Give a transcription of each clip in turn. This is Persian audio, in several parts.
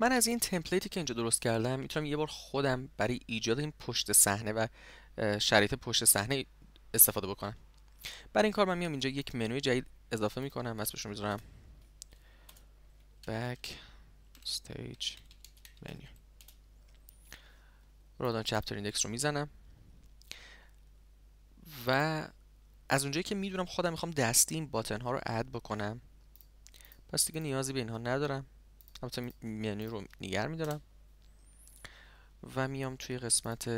من از این تمپلیتی که اینجا درست کردم می‌تونم یه بار خودم برای ایجاد این پشت صحنه و شرایط پشت صحنه استفاده بکنم. برای این کار من میام اینجا یک منوی جدید اضافه می‌کنم اسمش رو می‌ذارم. Back stage menu. رادان چپتر ایندکس رو می‌زنم. و از اونجایی که می‌دونم خودم می‌خوام دستی این باتن ها رو اد بکنم پس دیگه نیازی به اینها ندارم. البته منوی رو نگر میدارم. و میام توی قسمت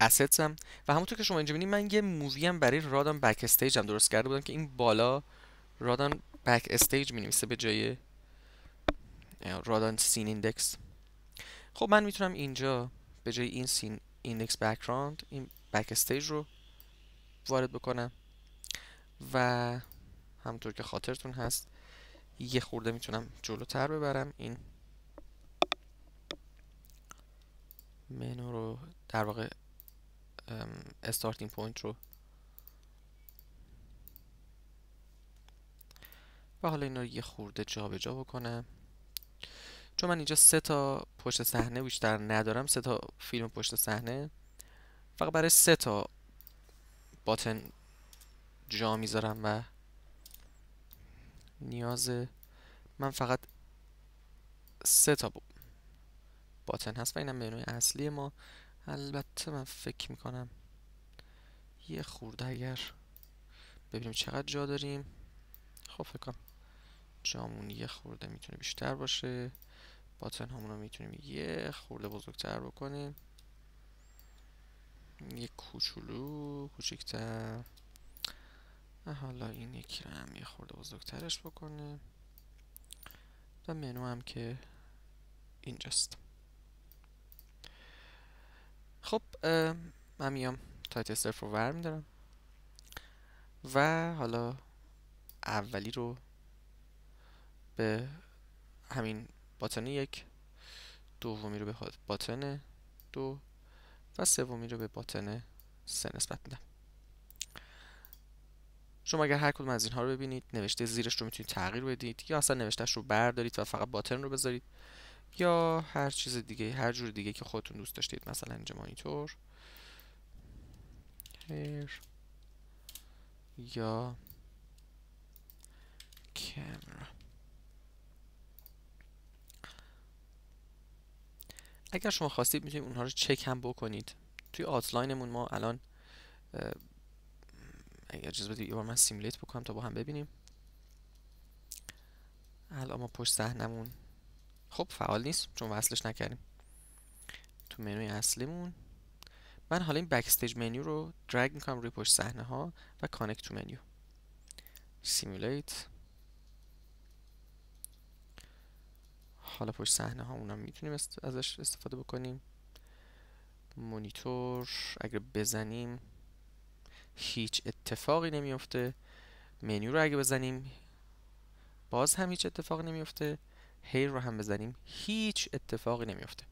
assets م و همونطور که شما اینجا بینید من یه movie هم برای رادان backstage هم درست کرده بودم که این بالا رادان backstage می نویسه به جای رادان scene index خب من می‌تونم اینجا به جای این scene index background این backstage رو وارد بکنم. و همونطور که خاطرتون هست یه خورده می‌تونم جلوتر ببرم. این منو رو در واقع starting point رو. و حالا اینا رو یه خورده جابجا جا بکنم. چون من اینجا سه تا پشت صحنه بیشتر ندارم سه تا فیلم پشت صحنه. فقط برای سه تا باتن جا می‌ذارم و نیاز من فقط سه تا باتن هست و اینم منوی اصلی ما. البته من فکر می‌کنم یه خورده اگر ببینیم چقدر جا داریم. خب فکر جامون یه خورده می‌تونه بیشتر باشه. باتن همون رو می‌تونیم یه خورده بزرگتر بکنیم. یه کوچولو کوچکتر حالا این یکی رو هم یه خورده بزرگترش بکنیم و منو هم که اینجاست. خب من میام تایت صرف رو ور میدارم. و حالا اولی رو به همین باتن یک دومی رو به باتن دو و سومی رو به باتن سه نسبت میدم. شما اگر هر کدوم از اینها رو ببینید نوشته زیرش رو می‌تونید تغییر بدید یا اصلا نوشتهش رو بردارید و فقط باتن رو بذارید یا هر چیز دیگه هر جور دیگه که خودتون دوست داشتید مثلا اینجا مانیتور هیر یا کامرا. اگر شما خواستید می‌تونید اونها رو چک هم بکنید. توی آتلاینمون ما الان اگر اجازه بدید یه بار من سیمولیت بکنم تا با هم ببینیم. الان ما پشت صحنمون. خب فعال نیست چون وصلش نکردیم. تو منوی اصلیمون. من حالا این backstage menu رو drag می‌کنم روی پشت صحنه ها و connect to menu simulate حالا پشت صحنه ها اونم می‌تونیم ازش استفاده بکنیم. مونیتور اگر بزنیم. هیچ اتفاقی نمیفته منیو رو اگه بزنیم باز هم هیچ اتفاقی نمیفته here رو هم بزنیم هیچ اتفاقی نمیفته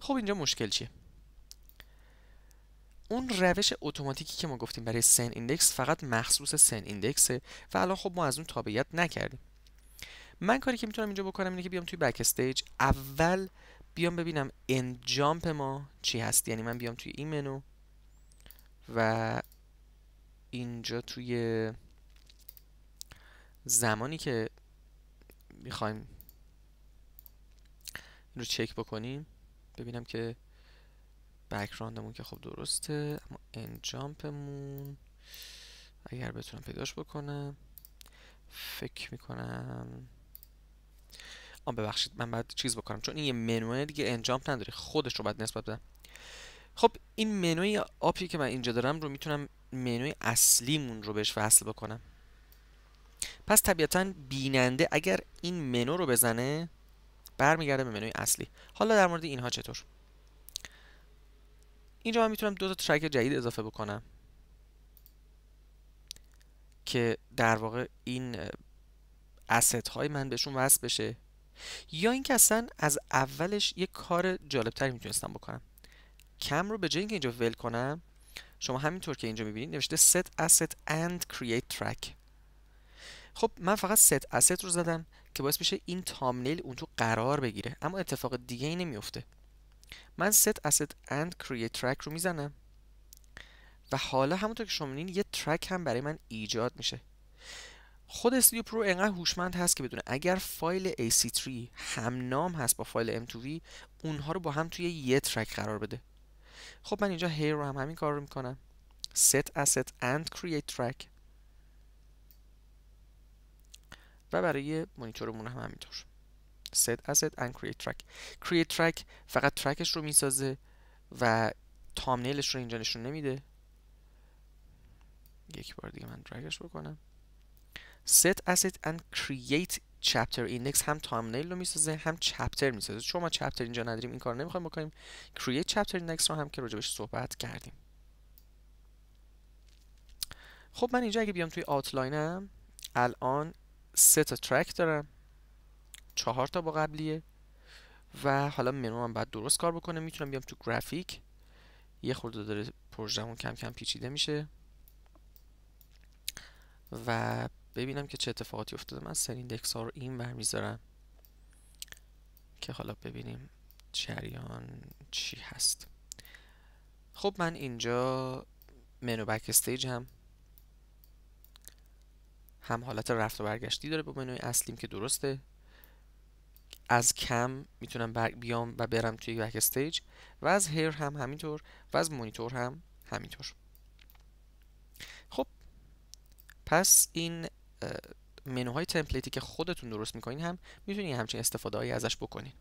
خب اینجا مشکل چیه؟ اون روش اتوماتیکی که ما گفتیم برای scene index فقط مخصوص scene index ه و الان خب ما از اون تبعیت نکردیم. من کاری که می‌تونم اینجا بکنم اینه که بیام توی backstage اول بیام ببینم end jump ما چی هست. یعنی من بیام توی این منو و اینجا توی زمانی که می‌خوایم این رو چک بکنیم ببینم که بکراندمون که خب درسته اما انجامپمون اگر بتونم پیداش بکنم فکر می‌کنم. آن ببخشید من باید چیز بکنم چون این یه منوه دیگه انجامپ نداره خودش رو باید نسبت بدم. خب این منوی آپی که من اینجا دارم رو می‌تونم منوی اصلیمون رو بهش وصل بکنم. پس طبیعتا بیننده اگر این منو رو بزنه برمیگرده به منوی اصلی. حالا در مورد اینها چطور؟ اینجا من می‌تونم دو تا ترک جدید اضافه بکنم که در واقع این اسست های من بهشون وصل بشه. یا اینکه اصلا از اولش یک کار جالبتری می‌تونستم بکنم. کم رو به جای اینکه اینجا ول کنم شما همینطور که اینجا می‌بینید نوشته set asset and create track. خب من فقط set asset رو زدم که باعث بشه این thumbnail اون تو قرار بگیره. اما اتفاق دیگه ای نمیفته من set asset and create track رو می‌زنم و حالا همونطور که شما می‌بینید یه track هم برای من ایجاد میشه. خود Studio Pro انقدر هوشمند هست که بدونه اگر فایل AC3 هم نام هست با فایل M2V اونها رو با هم توی یه ترک قرار بده. خب من اینجا هیر رو هم همین کار رو می‌کنم. Set asset and create track. و برای مونیتورمون هم همینطور. Set asset and create track. Create track فقط ترکش رو می‌سازه و تامنیلش رو اینجا نشون نمیده. یک بار دیگه من درگش بکنم. Set asset and create chapter index هم تامنیل رو می‌سازه هم چپتر می‌سازه. چون ما چپتر اینجا نداریم این کار نمی‌خوایم بکنیم. Create chapter index رو هم که راجبش صحبت کردیم. خب من اینجا اگه بیام توی آوتلاینم الان سه تا ترک دارم. چهار تا با قبلیه. و حالا منو هم باید درست کار بکنه. می‌تونم بیام تو گرافیک یه خورده داره پروژهمون کم کم پیچیده میشه. و ببینم که چه اتفاقاتی افتاده. من سر ایندکس ها رو این برمیذارم که حالا ببینیم جریان چی هست. خب من اینجا منو backstage هم هم حالت رفت و برگشتی داره با منوی اصلیم که درسته. از cam می‌تونم بیام و برم توی backstage و از hair هم همینطور و از مونیتور هم همینطور. خب پس این منوهای تمپلیتی که خودتون درست می‌کنین هم می‌تونین همچین استفاده ازش بکنین.